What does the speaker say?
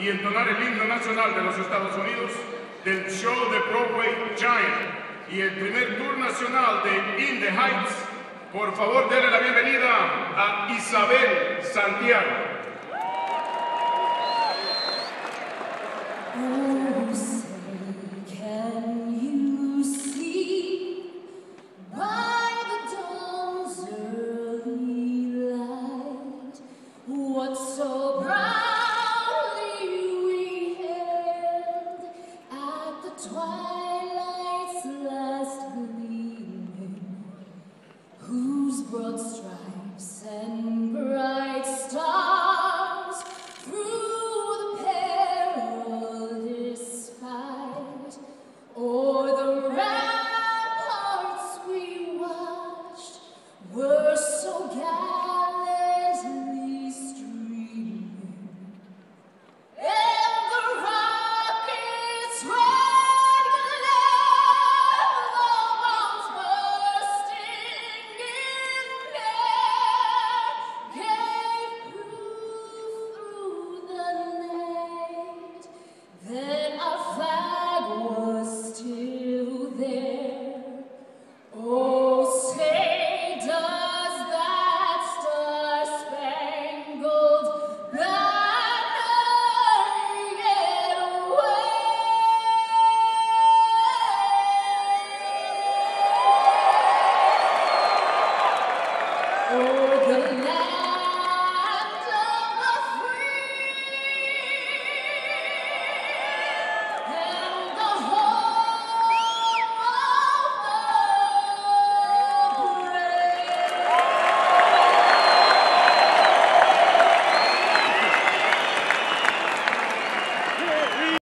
y entonar el himno nacional de los Estados Unidos del show de Broadway Giant y el primer tour nacional de In the Heights. Por favor, denle la bienvenida a Isabel Santiago. So twilight's last gleaming, whose broad stripes and Oh, the night.